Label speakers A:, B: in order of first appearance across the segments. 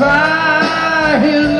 A: try his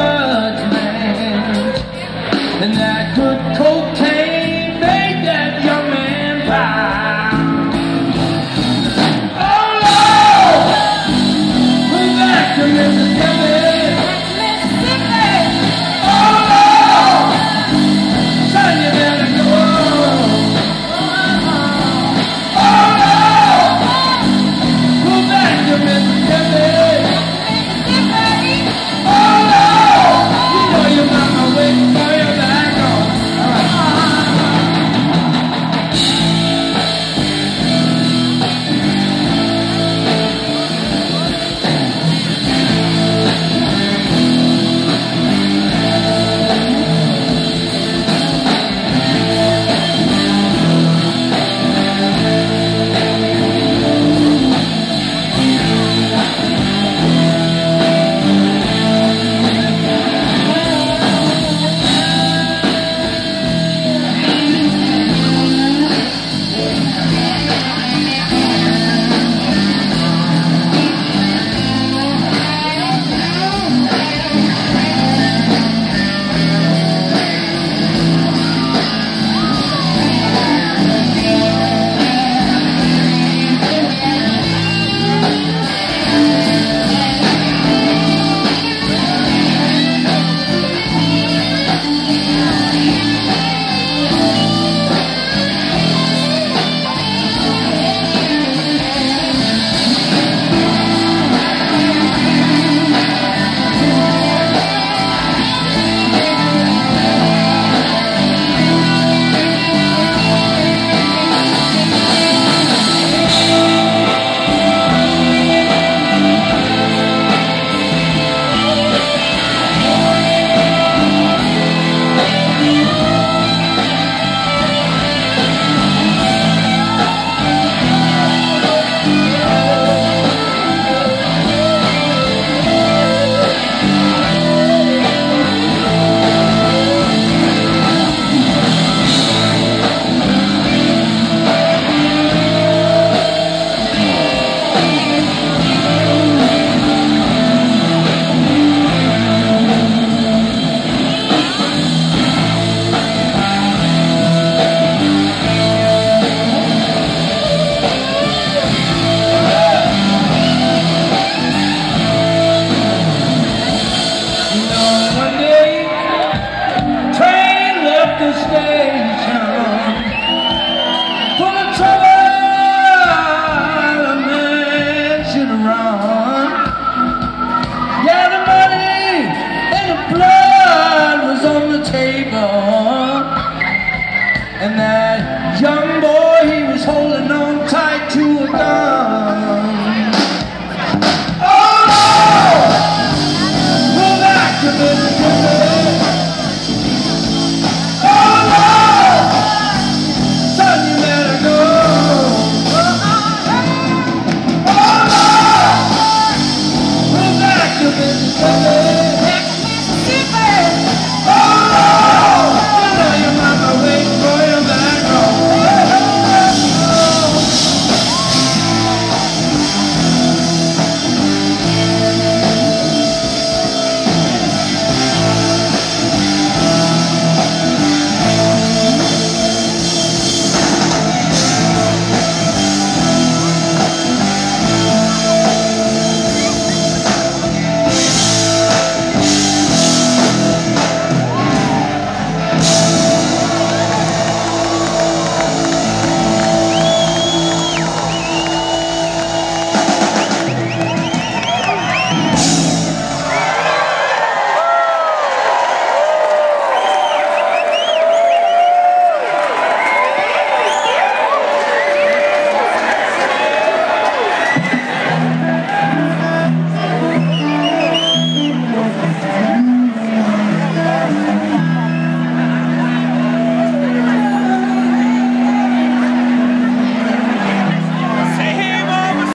A: judgment, and that good coke